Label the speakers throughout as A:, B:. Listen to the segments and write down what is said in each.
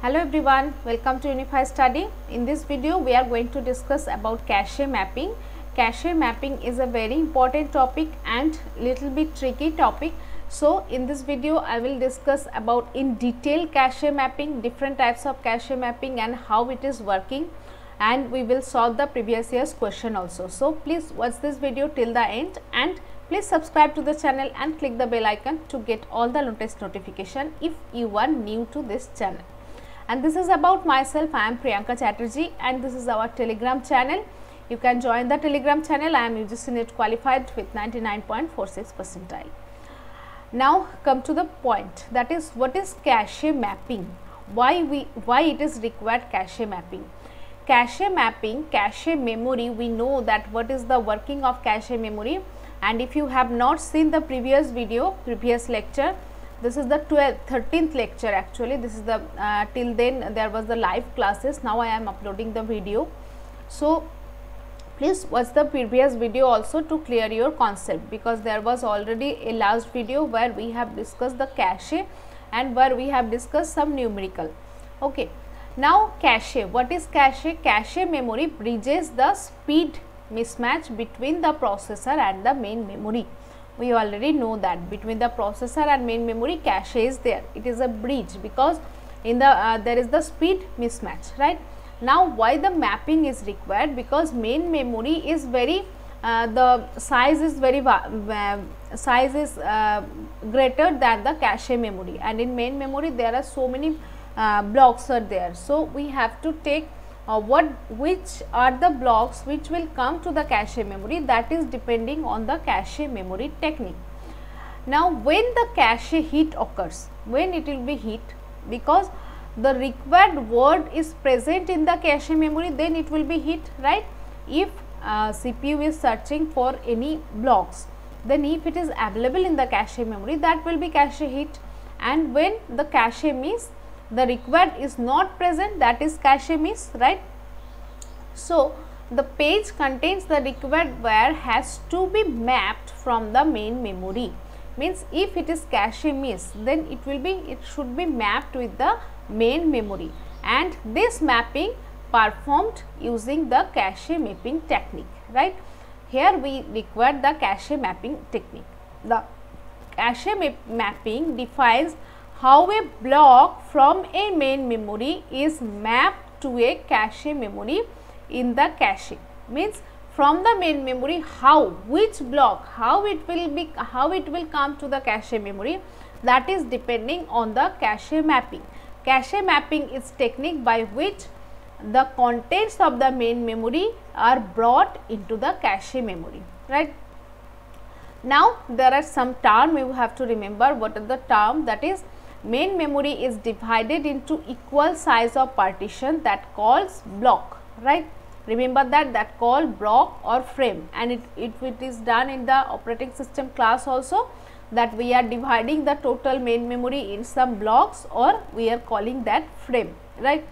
A: Hello everyone, welcome to Unify Study. In this video, we are going to discuss about cache mapping. Cache mapping is a very important topic and little bit tricky topic. So, in this video, I will discuss about in detail cache mapping, different types of cache mapping and how it is working and we will solve the previous year's question also. So, please watch this video till the end and please subscribe to the channel and click the bell icon to get all the latest notification if you are new to this channel. And this is about myself, I am Priyanka Chatterjee and this is our telegram channel. You can join the telegram channel, I am UGC NET qualified with 99.46 percentile. Now come to the point. That is what is cache mapping, why we why it is required cache mapping? Cache mapping, cache memory, we know that what is the working of cache memory. And if you have not seen the previous video, previous lecture, this is the 12th, 13th lecture actually, this is the uh, till then there was the live classes, now I am uploading the video. So, please watch the previous video also to clear your concept because there was already a last video where we have discussed the cache and where we have discussed some numerical. Okay. Now cache, what is cache? Cache memory bridges the speed mismatch between the processor and the main memory. We already know that between the processor and main memory cache is there. It is a bridge because in the uh, there is the speed mismatch, right? Now why the mapping is required? Because main memory is very uh, the size is very uh, size is uh, greater than the cache memory and in main memory there are so many uh, blocks are there. So, we have to take uh, what which are the blocks which will come to the cache memory that is depending on the cache memory technique. Now, when the cache hit occurs, when it will be hit because the required word is present in the cache memory then it will be hit right. If uh, CPU is searching for any blocks then if it is available in the cache memory that will be cache hit and when the cache means the required is not present that is cache miss right. So, the page contains the required where has to be mapped from the main memory means if it is cache miss then it will be it should be mapped with the main memory and this mapping performed using the cache mapping technique right. Here we require the cache mapping technique. The cache map mapping defines how a block from a main memory is mapped to a cache memory in the cache. Means from the main memory how which block how it will be how it will come to the cache memory that is depending on the cache mapping. Cache mapping is technique by which the contents of the main memory are brought into the cache memory right? Now there are some term you have to remember. What are the term? That is main memory is divided into equal size of partition that calls block right? Remember that that call block or frame. And it, it, it is done in the operating system class also that we are dividing the total main memory in some blocks or we are calling that frame right?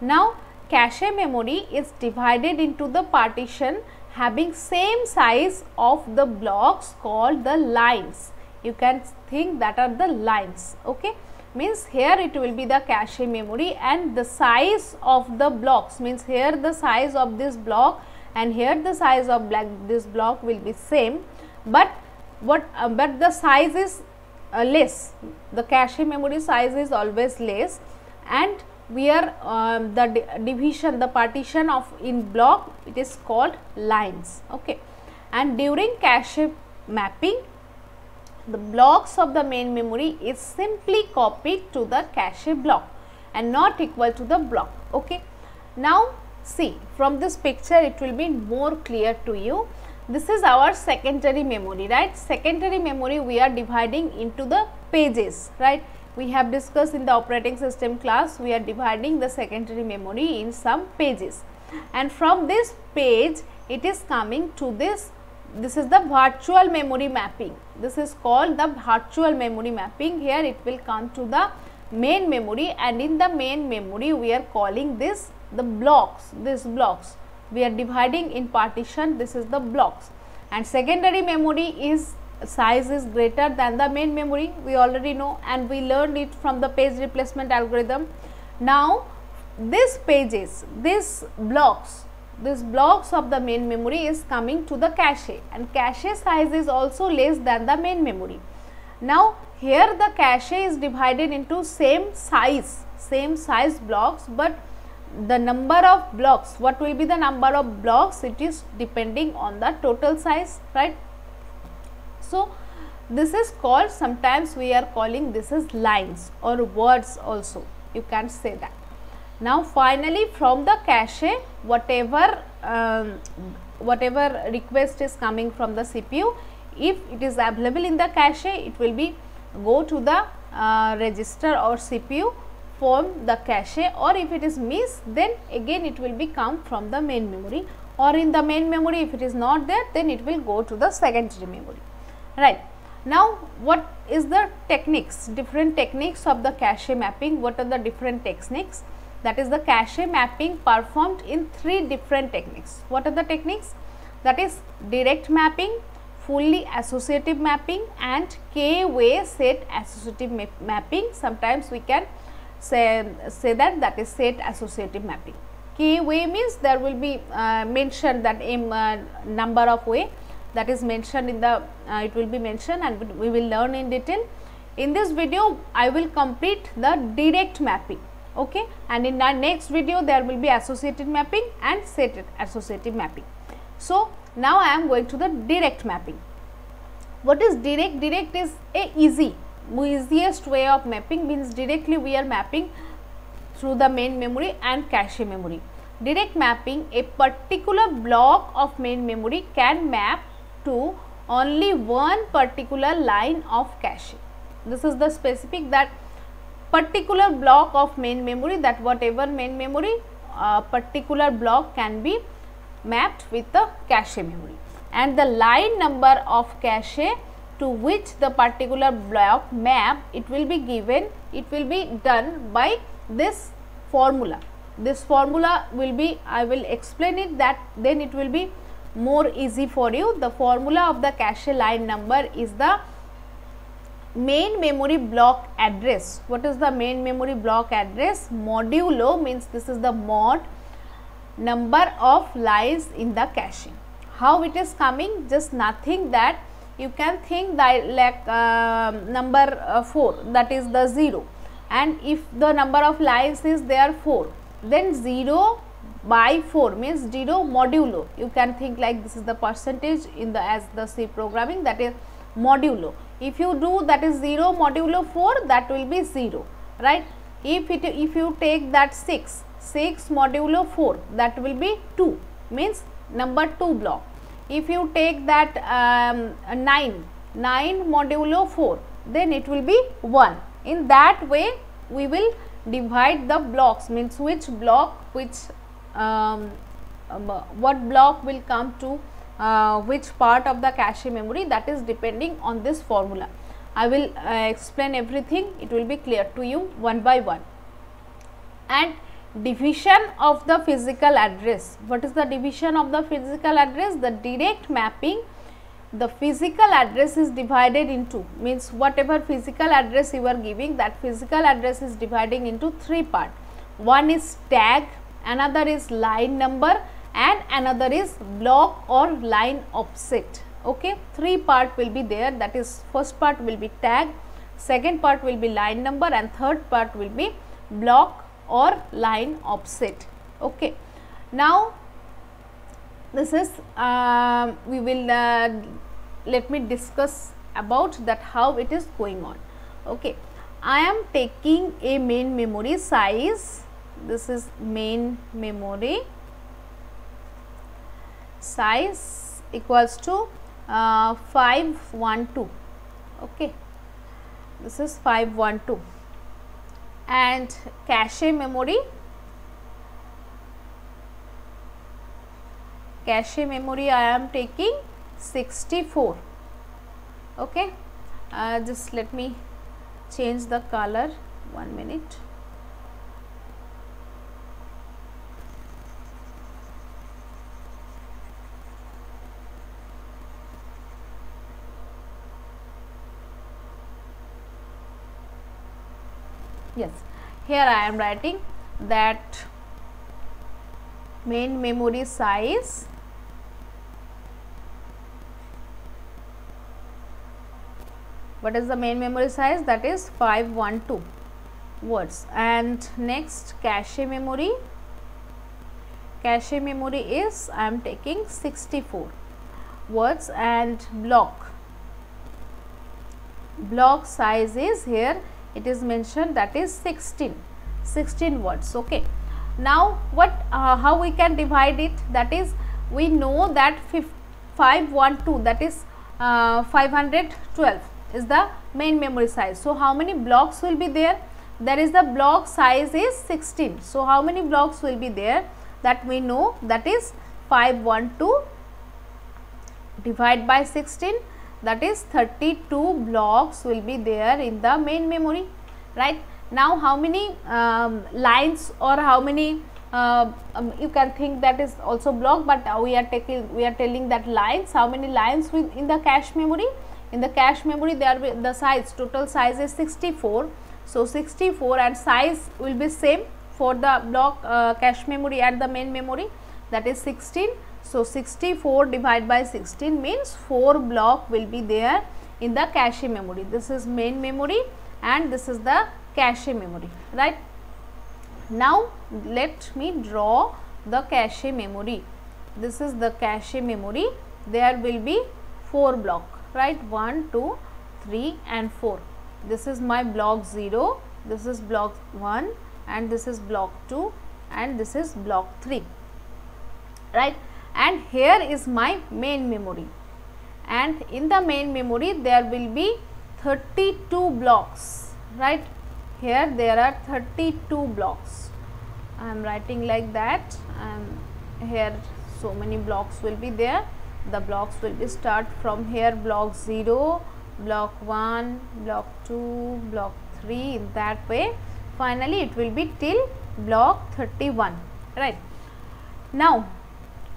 A: Now cache memory is divided into the partition having same size of the blocks called the lines you can think that are the lines okay? Means here it will be the cache memory and the size of the blocks. Means here the size of this block and here the size of black this block will be same but what uh, but the size is uh, less. The cache memory size is always less and we are um, the di division the partition of in block it is called lines okay? And during cache mapping the blocks of the main memory is simply copied to the cache block and not equal to the block. Okay. Now, see from this picture it will be more clear to you. This is our secondary memory, right. Secondary memory we are dividing into the pages, right. We have discussed in the operating system class, we are dividing the secondary memory in some pages. And from this page, it is coming to this this is the virtual memory mapping. This is called the virtual memory mapping. Here it will come to the main memory and in the main memory we are calling this the blocks, these blocks. We are dividing in partition, this is the blocks and secondary memory is size is greater than the main memory we already know and we learned it from the page replacement algorithm Now, these pages, these blocks, these blocks of the main memory is coming to the cache and cache size is also less than the main memory. Now, here the cache is divided into same size, same size blocks, but the number of blocks, what will be the number of blocks, it is depending on the total size, right. So, this is called sometimes we are calling this is lines or words also you can say that. Now finally from the cache whatever um, whatever request is coming from the CPU if it is available in the cache it will be go to the uh, register or CPU from the cache or if it is missed then again it will be come from the main memory or in the main memory if it is not there then it will go to the secondary memory right. Now, what is the techniques, different techniques of the cache mapping, what are the different techniques? That is the cache mapping performed in three different techniques. What are the techniques? That is direct mapping, fully associative mapping and k-way set associative ma mapping. Sometimes we can say, say that that is set associative mapping. K-way means there will be uh, mentioned that a uh, number of way that is mentioned in the uh, it will be mentioned and we will learn in detail. In this video I will complete the direct mapping okay and in our next video there will be associative mapping and set associative mapping. So, now I am going to the direct mapping. What is direct? Direct is a easy easiest way of mapping means directly we are mapping through the main memory and cache memory. Direct mapping a particular block of main memory can map to only one particular line of cache. This is the specific that particular block of main memory that whatever main memory uh, particular block can be mapped with the cache memory and the line number of cache to which the particular block map it will be given it will be done by this formula this formula will be i will explain it that then it will be more easy for you. The formula of the cache line number is the main memory block address. What is the main memory block address? Modulo means this is the mod number of lines in the cache. How it is coming? Just nothing that you can think that like uh, number uh, 4 that is the 0 and if the number of lines is there 4 then 0 by 4 means 0 modulo you can think like this is the percentage in the as the C programming that is modulo if you do that is 0 modulo 4 that will be 0 right? If it if you take that 6 6 modulo 4 that will be 2 means number 2 block. If you take that um, 9 9 modulo 4 then it will be 1 in that way we will divide the blocks means which block which um, um, what block will come to uh, which part of the cache memory that is depending on this formula. I will uh, explain everything it will be clear to you one by one. And division of the physical address. What is the division of the physical address? The direct mapping the physical address is divided into means whatever physical address you are giving that physical address is dividing into three part. One is tag another is line number and another is block or line offset. Okay three part will be there. That is first part will be tag second part will be line number and third part will be block or line offset. Okay now this is uh, we will uh, let me discuss about that how it is going on. Okay i am taking a main memory size. This is main memory size equals to uh, 512 okay. This is 512 and cache memory cache memory I am taking 64 okay. Uh, just let me change the color. One minute yes here I am writing that main memory size what is the main memory size? That is 512 words. And next cache memory. Cache memory is I am taking 64 words and block. Block size is here it is mentioned that is 16 16 words okay. Now what uh, how we can divide it? That is we know that 512 that is uh, 512 is the main memory size. So how many blocks will be there? There is the block size is 16 so how many blocks will be there? That we know that is 512 divide by 16 that is 32 blocks will be there in the main memory right? Now how many um, lines or how many uh, um, you can think that is also block but uh, we are taking we are telling that lines how many lines with in the cache memory? In the cache memory there the size total size is 64 so 64 and size will be same for the block uh, cache memory and the main memory. That is 16 so 64 divided by 16 means 4 block will be there in the cache memory this is main memory and this is the cache memory right. Now let me draw the cache memory. This is the cache memory. There will be 4 block right 1, 2, 3 and 4. This is my block 0, this is block 1 and this is block 2 and this is block 3 right and here is my main memory. And in the main memory there will be 32 blocks right? Here there are 32 blocks. I am writing like that. And here so many blocks will be there. The blocks will be start from here block 0 block 1 block 2 block 3 in that way. Finally it will be till block 31 right? Now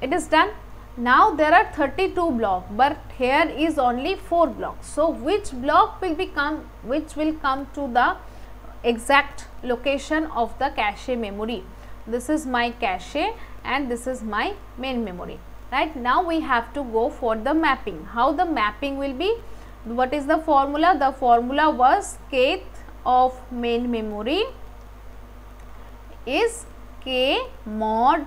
A: it is done now there are 32 block but here is only 4 blocks so which block will become which will come to the exact location of the cache memory. This is my cache and this is my main memory right. Now we have to go for the mapping. How the mapping will be? What is the formula? The formula was kth of main memory is k mod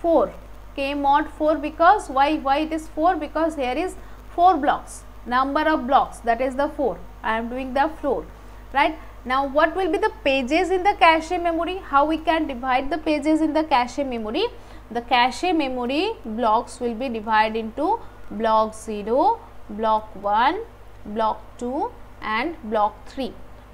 A: 4 k mod 4 because why why it is 4 because here is 4 blocks number of blocks that is the 4 I am doing the floor right? Now, what will be the pages in the cache memory? How we can divide the pages in the cache memory? The cache memory blocks will be divided into block 0, block 1, block 2 and block 3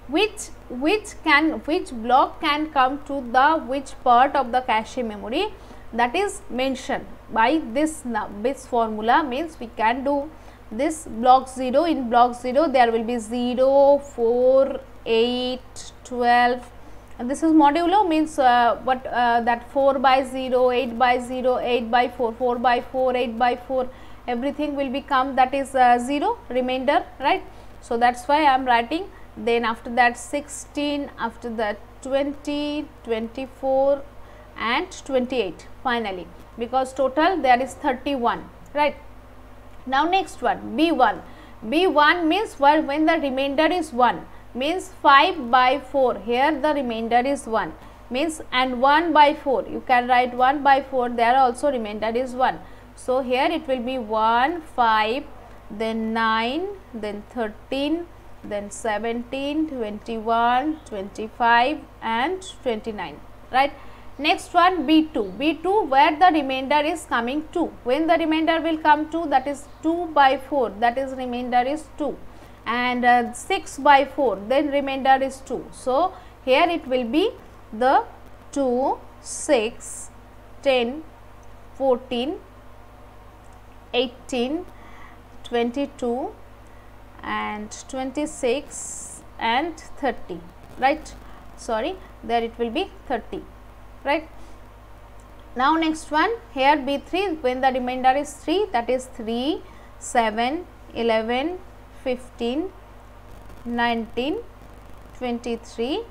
A: which which can which block can come to the which part of the cache memory that is mentioned by this this formula means we can do this block 0 in block 0 there will be 0 4 8, 12 and this is modulo means uh, what uh, that 4 by 0, 8 by 0, 8 by 4, 4 by 4, 8 by 4 everything will become that is uh, 0 remainder right. So, that is why I am writing then after that 16 after that 20, 24 and 28 finally because total there is 31 right. Now, next one B1, B1 means when the remainder is 1 means 5 by 4 here the remainder is 1 means and 1 by 4 you can write 1 by 4 there also remainder is 1 so here it will be 1 5 then 9 then 13 then 17 21 25 and 29 right next one b2 b2 where the remainder is coming 2 when the remainder will come 2 that is 2 by 4 that is remainder is 2 and uh, 6 by 4 then remainder is 2. So, here it will be the 2, 6, 10, 14, 18, 22 and 26 and 30 right? Sorry there it will be 30 right? Now next one here b3 when the remainder is 3 that is 3 7 11 15, 19, 23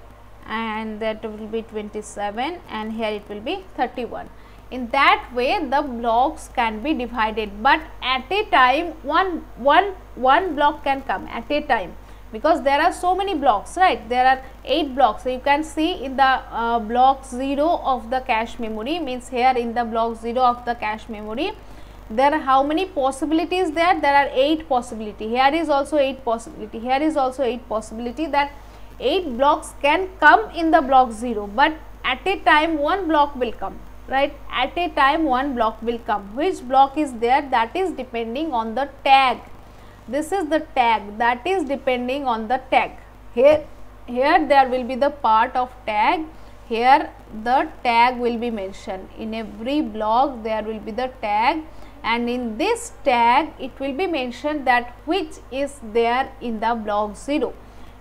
A: and that will be 27 and here it will be 31 in that way the blocks can be divided but at a time one one one block can come at a time because there are so many blocks right? There are 8 blocks. So you can see in the uh, block 0 of the cache memory means here in the block 0 of the cache memory there are how many possibilities there? There are 8 possibility. Here is also 8 possibility. Here is also 8 possibility that 8 blocks can come in the block 0 but at a time one block will come right? At a time one block will come. Which block is there? That is depending on the tag this is the tag. That is depending on the tag. Here here there will be the part of tag. Here the tag will be mentioned. In every block there will be the tag. And in this tag it will be mentioned that which is there in the block 0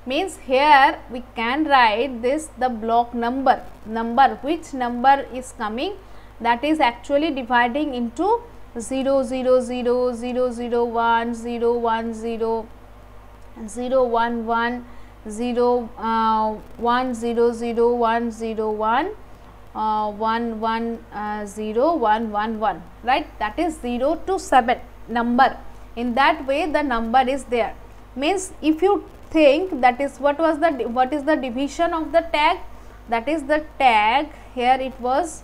A: means here we can write this the block number. Number which number is coming? That is actually dividing into 0 0 0 0 0 1 0 1 0 0 1 1 0 uh, 1 0 0 1 0 1 uh, 1 1 uh, 0 1 1 1 right that is 0 to 7 number in that way the number is there means if you think that is what was the what is the division of the tag that is the tag here it was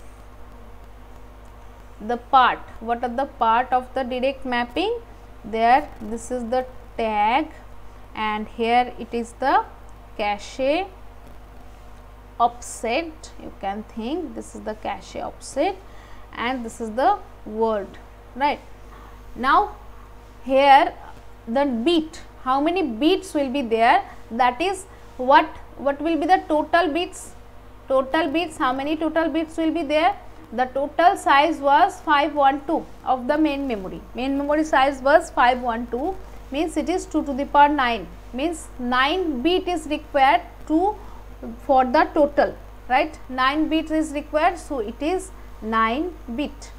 A: the part. What are the part of the direct mapping? There this is the tag and here it is the cache offset. You can think this is the cache offset and this is the word right? Now here the bit. How many bits will be there? That is what what will be the total bits? Total bits how many total bits will be there the total size was 512 of the main memory. Main memory size was 512 means it is 2 to the power 9 means 9 bit is required to for the total right 9 bit is required so it is 9 bit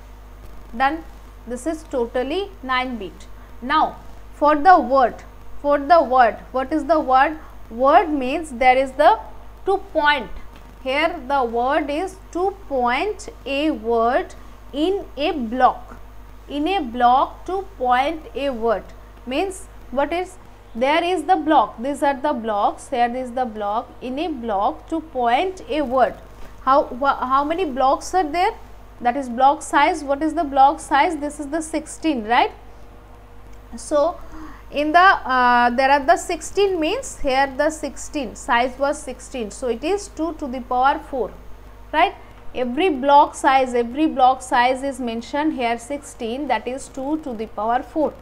A: done this is totally 9 bit. Now for the word for the word what is the word word means there is the two point here the word is to point a word in a block. In a block to point a word. Means what is? There is the block. These are the blocks. Here is the block. In a block to point a word. How how many blocks are there? That is block size. What is the block size? This is the 16 right? So in the uh, there are the 16 means here the 16 size was 16 so it is 2 to the power 4 right? Every block size every block size is mentioned here 16 that is 2 to the power 4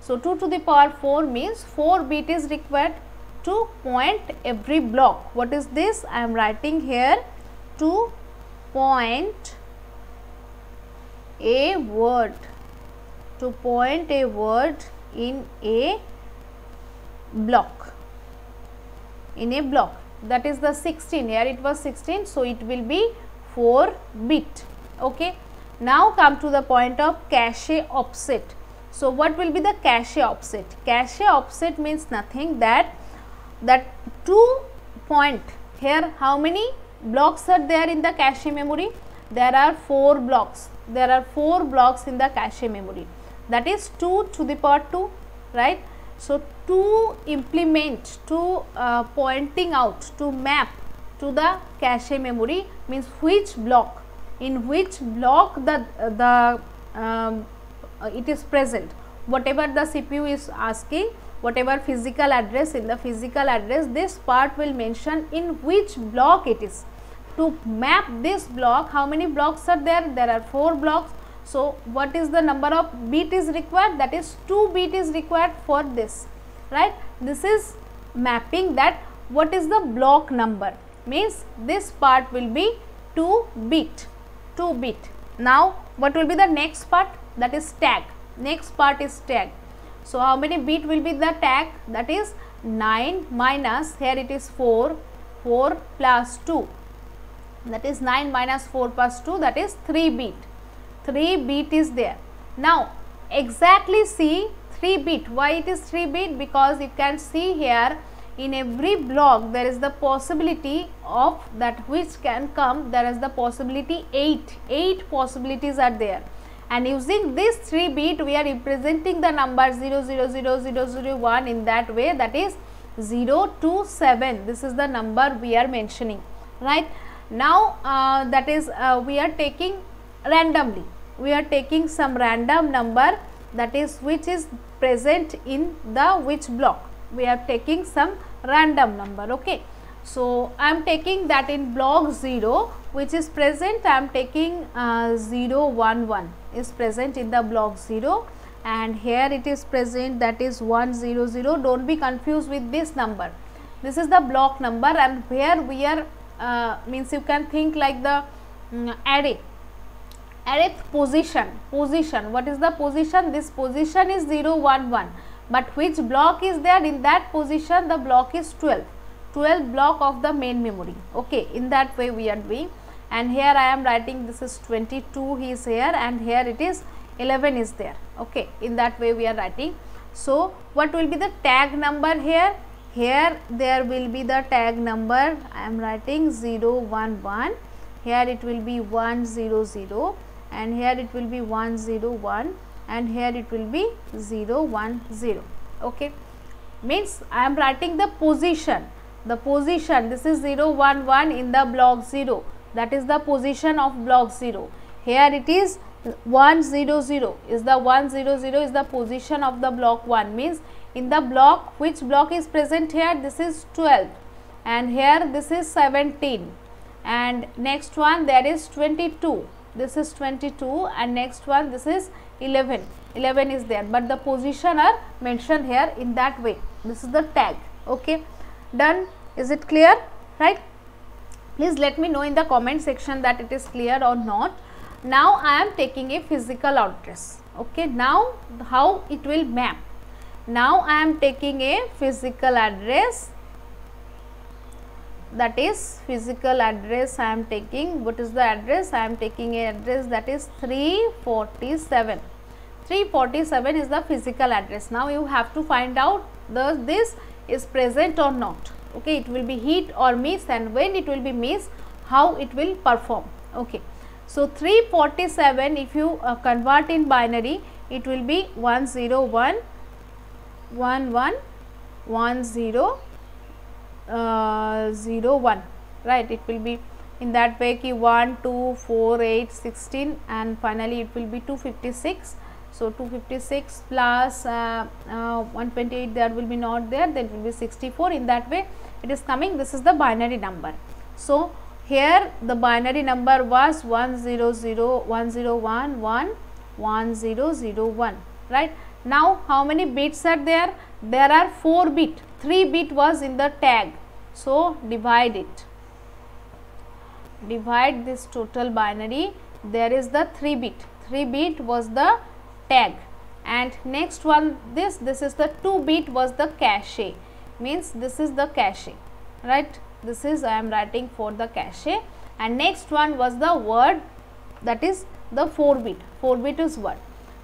A: so 2 to the power 4 means 4 bit is required to point every block. What is this? I am writing here to point a word to point a word in a block. In a block. That is the 16 here it was 16 so it will be 4 bit. Okay? Now come to the point of cache offset. So what will be the cache offset? Cache offset means nothing that that two point. Here how many blocks are there in the cache memory? There are four blocks. There are four blocks in the cache memory that is 2 to the power 2 right. So, to implement to uh, pointing out to map to the cache memory means which block in which block the the um, uh, it is present. Whatever the CPU is asking whatever physical address in the physical address this part will mention in which block it is. To map this block how many blocks are there? There are four blocks so, what is the number of bit is required? That is 2 bit is required for this right. This is mapping that what is the block number. Means this part will be 2 bit 2 bit. Now, what will be the next part? That is tag. Next part is tag. So, how many bit will be the tag? That is 9 minus here it is 4 4 plus 2 that is 9 minus 4 plus 2 that is 3 bit 3 bit is there. Now, exactly see 3 bit. Why it is 3 bit? Because you can see here in every block there is the possibility of that which can come there is the possibility 8 8 possibilities are there and using this 3 bit we are representing the number 0 0 0 0 0 1 in that way that is 0 to 7 this is the number we are mentioning right now uh, that is uh, we are taking randomly. We are taking some random number that is which is present in the which block. We are taking some random number okay? So i am taking that in block 0 which is present. I am taking uh, 0 1 1 is present in the block 0 and here it is present that is 100 don't be confused with this number. This is the block number and where we are uh, means you can think like the um, array array position position. What is the position? This position is 0 1 1 but which block is there? In that position the block is 12 12 block of the main memory. Okay in that way we are doing. And here I am writing this is 22 he is here and here it is 11 is there. Okay in that way we are writing. So what will be the tag number here? Here there will be the tag number. I am writing 0 1 1 here it will be 1 0 0 and here it will be 1 0 1 and here it will be 0 1 0 okay. Means i am writing the position. The position this is 0 1 1 in the block 0 that is the position of block 0 here it is 1 0 0 is the 1 0 0 is the position of the block 1 means in the block which block is present here? This is 12 and here this is 17 and next one there is 22 this is 22 and next one this is 11 11 is there but the position are mentioned here in that way. This is the tag okay? Done. Is it clear? Right? Please let me know in the comment section that it is clear or not. Now I am taking a physical address okay? Now how it will map? Now I am taking a physical address that is physical address I am taking. What is the address? I am taking a address that is 347 347 is the physical address. Now you have to find out the this is present or not. Okay it will be hit or miss and when it will be miss how it will perform. Okay so, 347 if you uh, convert in binary it will be 101 11 10 uh, 01 right? It will be in that way ki 1 2 4 8 16 and finally it will be 256 so 256 plus uh, uh, 128 that will be not there then will be 64 in that way it is coming. This is the binary number. So here the binary number was 10010111001 right. Now how many bits are there? There are 4 bit, 3 bit was in the tag. So divide it, divide this total binary. There is the 3 bit, 3 bit was the tag. And next one this, this is the 2 bit was the cache. Means this is the cache. Right? This is I am writing for the cache. And next one was the word. That is the 4 bit. 4 bit is word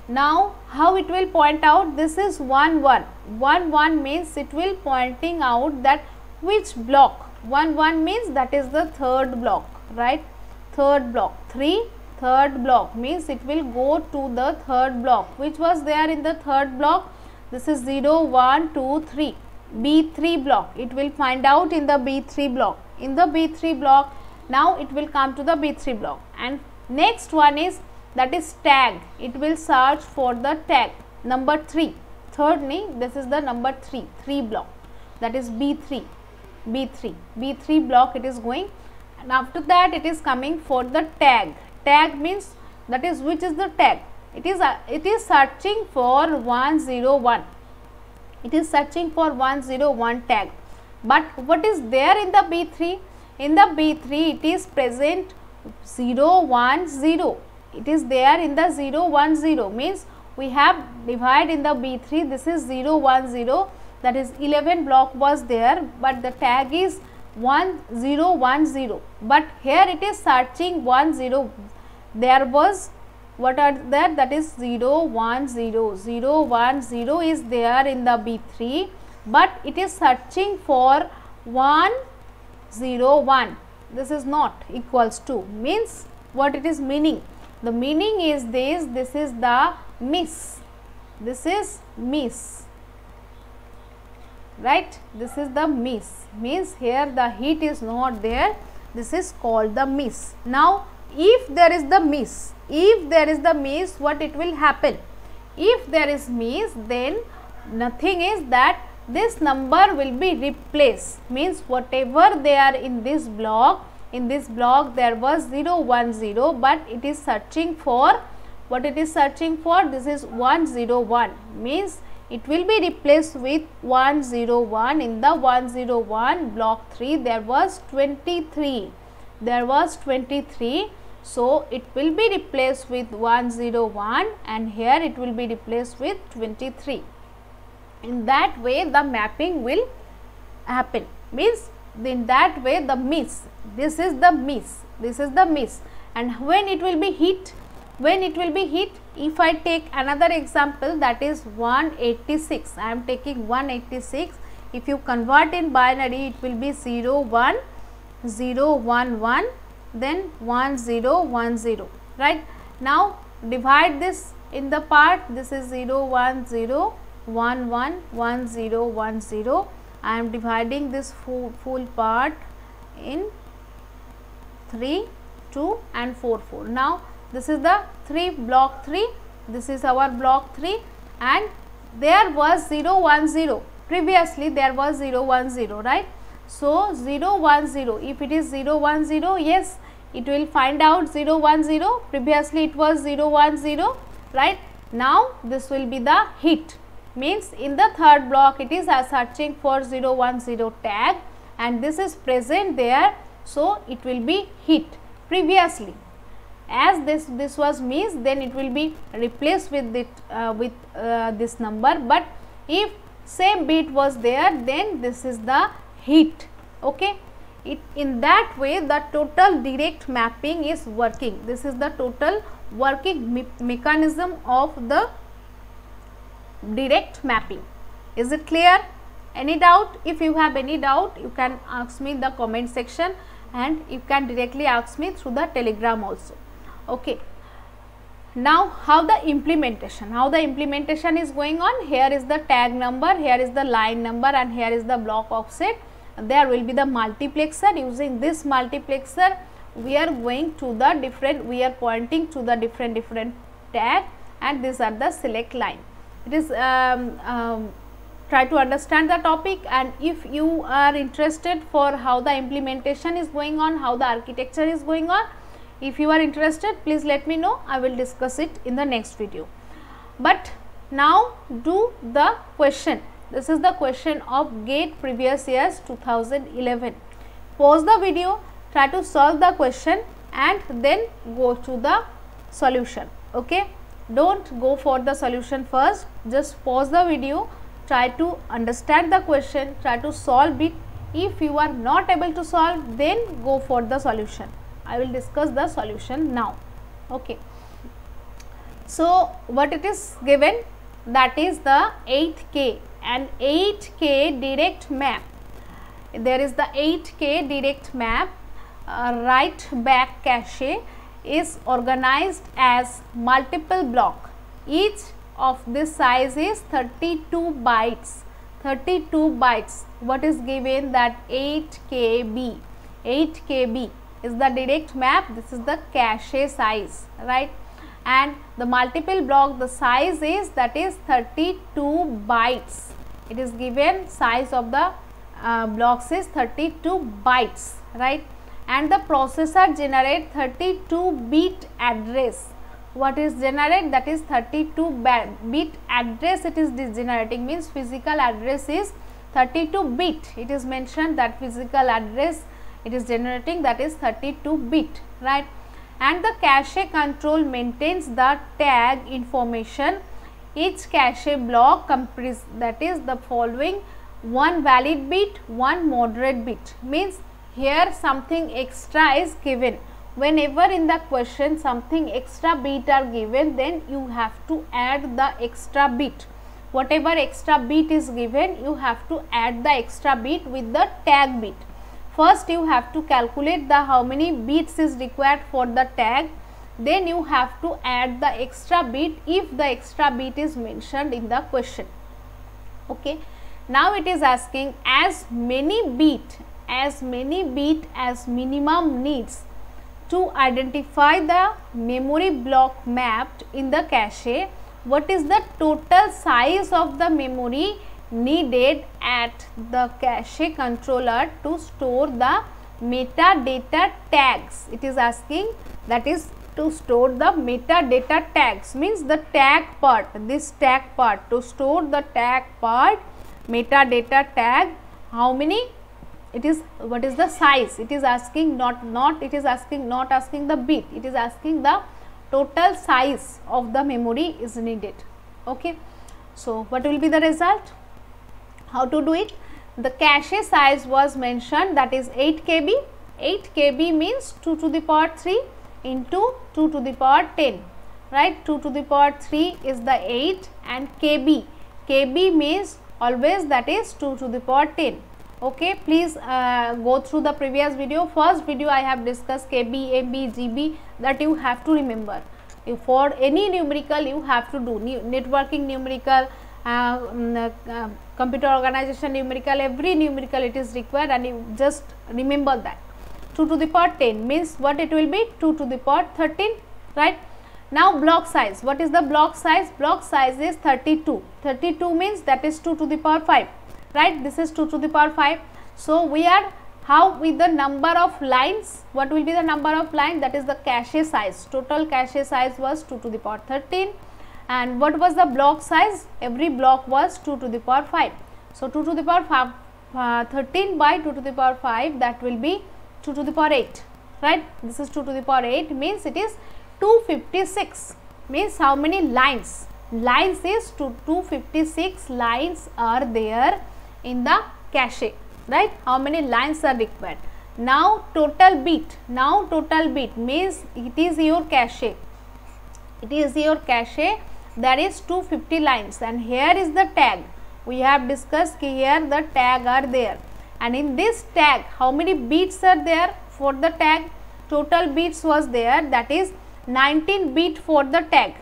A: now how it will point out? This is 1 1 1 1 means it will pointing out that which block? 1 1 means that is the third block right? Third block. 3 third block means it will go to the third block. Which was there in the third block? This is 0 1 2 3 B3 block. It will find out in the B3 block. In the B3 block, now it will come to the B3 block. And next one is that is tag. It will search for the tag number 3. third name this is the number 3, 3 block. That is B3, B3, B3 block it is going. And after that, it is coming for the tag. Tag means that is which is the tag. It is uh, it is searching for 101 it is searching for 101 tag but what is there in the B3 in the B3 it is present 010 it is there in the 010 means we have divide in the B3 this is 010 that is 11 block was there but the tag is 1010 but here it is searching 10 there was what are there? That is 0 1 0 0 1 0 is there in the b3 but it is searching for 1 0 1 this is not equals to. Means what it is meaning the meaning is this this is the miss. This is miss. Right? This is the miss. Means here the heat is not there. This is called the miss. Now if there is the miss if there is the miss what it will happen? If there is miss then nothing is that this number will be replaced. Means whatever they are in this block in this block there was 0 1 0 but it is searching for what it is searching for? This is 1 0 1 means it will be replaced with 1 0 1 in the 1 0 1 block 3 there was 23 there was 23 so, it will be replaced with 101 and here it will be replaced with 23. In that way the mapping will happen. Means in that way the miss this is the miss this is the miss. And when it will be hit when it will be hit if I take another example that is 186 I am taking 186 if you convert in binary it will be 0 1 0 1 1 then 1 0 1 0 right. Now divide this in the part. This is 0 1 0 1 1 1 0 1 0 I am dividing this full, full part in 3 2 and 4 4. Now this is the 3 block 3 this is our block 3 and there was 0 1 0 previously there was 0 1 0 right? So, 0 1 0 if it is 0 1 0 yes it will find out 0 1 0 previously it was 0 1 0 right. Now, this will be the hit means in the third block it is searching for 010 tag. And this is present there. So, it will be hit previously. As this this was missed then it will be replaced with it uh, with uh, this number. But if same bit was there then this is the hit. Okay? It in that way the total direct mapping is working. This is the total working me mechanism of the direct mapping. Is it clear? Any doubt? If you have any doubt you can ask me in the comment section and you can directly ask me through the telegram also. Okay. Now how the implementation? How the implementation is going on? Here is the tag number here is the line number and here is the block offset. There will be the multiplexer. Using this multiplexer we are going to the different we are pointing to the different different tag and these are the select line it is um, um, try to understand the topic and if you are interested for how the implementation is going on how the architecture is going on if you are interested please let me know i will discuss it in the next video but now do the question this is the question of GATE previous years 2011. Pause the video, try to solve the question and then go to the solution. Okay. Don't go for the solution first, just pause the video, try to understand the question, try to solve it. If you are not able to solve, then go for the solution. I will discuss the solution now. Okay. So, what it is given that is the 8K an 8K direct map. There is the 8K direct map uh, write back cache is organized as multiple block. Each of this size is 32 bytes. 32 bytes. What is given that 8 KB? 8 KB is the direct map. This is the cache size, right? and the multiple block the size is that is 32 bytes it is given size of the uh, blocks is 32 bytes right and the processor generate 32 bit address. What is generate? That is 32 bit address it is generating means physical address is 32 bit. It is mentioned that physical address it is generating that is 32 bit right? And the cache control maintains the tag information. Each cache block comprises that is the following one valid bit one modified bit. Means here something extra is given whenever in the question something extra bit are given then you have to add the extra bit whatever extra bit is given you have to add the extra bit with the tag bit. First you have to calculate the how many bits is required for the tag then you have to add the extra bit if the extra bit is mentioned in the question. Okay. Now it is asking as many bit as many bit as minimum needs to identify the memory block mapped in the cache. What is the total size of the memory needed at the cache controller to store the metadata tags? It is asking that is to store the metadata tags. Means the tag part this tag part to store the tag part metadata tag how many it is what is the size? It is asking not not it is asking not asking the bit. It is asking the total size of the memory is needed. Okay? So what will be the result? How to do it? The cache size was mentioned that is 8 kb. 8 kb means 2 to the power 3 into 2 to the power 10 right? 2 to the power 3 is the 8 and kb. Kb means always that is 2 to the power 10 okay please uh, go through the previous video. First video i have discussed kb mb gb that you have to remember. If for any numerical you have to do networking numerical uh, mm, uh, computer organization numerical every numerical it is required and you just remember that. 2 to the power 10 means what it will be? 2 to the power 13 right? Now block size. What is the block size? Block size is 32 32 means that is 2 to the power 5 right? This is 2 to the power 5 so we are how with the number of lines what will be the number of line that is the cache size. Total cache size was 2 to the power 13 and what was the block size? Every block was 2 to the power 5 so 2 to the power 5, uh, 13 by 2 to the power 5 that will be 2 to the power 8 right? This is 2 to the power 8 means it is 256 means how many lines? Lines is to 256 lines are there in the cache right? How many lines are required? Now total bit now total bit means it is your cache it is your cache that is 250 lines. And here is the tag. We have discussed here the tag are there. And in this tag how many bits are there for the tag? Total bits was there that is 19 bit for the tag.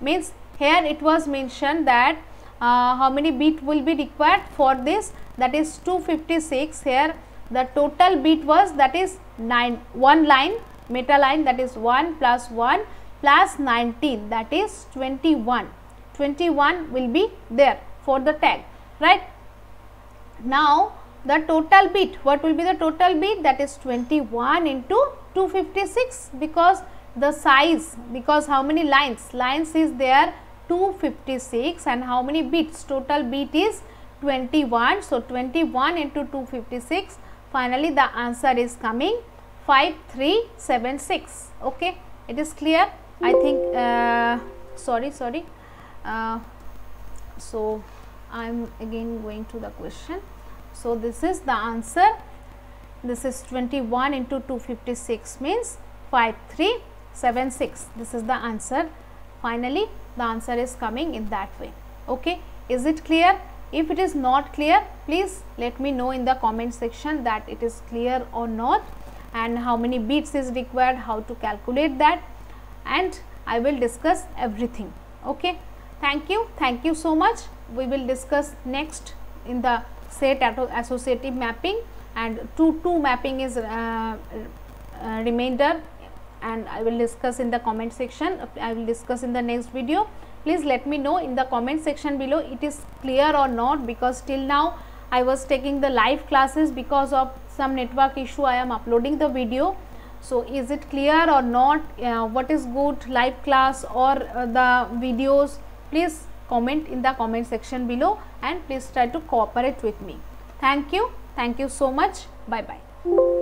A: Means here it was mentioned that uh, how many bit will be required for this? That is 256 here. The total bit was that is 9 one line meta line that is 1 plus 1 plus 19 that is 21 21 will be there for the tag right? Now the total bit what will be the total bit that is 21 into 256 because the size because how many lines? Lines is there 256 and how many bits? Total bit is 21 so 21 into 256 finally the answer is coming 5376 okay? It is clear? I think uh, sorry sorry. Uh, so i am again going to the question. So this is the answer. This is 21 into 256 means 5376 this is the answer. Finally the answer is coming in that way. Okay? Is it clear? If it is not clear please let me know in the comment section that it is clear or not and how many bits is required how to calculate that and I will discuss everything. Okay? Thank you. Thank you so much. We will discuss next in the set associative mapping and 2 2 mapping is uh, uh, remainder and I will discuss in the comment section. I will discuss in the next video. Please let me know in the comment section below it is clear or not because till now I was taking the live classes because of some network issue I am uploading the video. So, is it clear or not uh, what is good live class or uh, the videos please comment in the comment section below and please try to cooperate with me. Thank you. Thank you so much. Bye bye.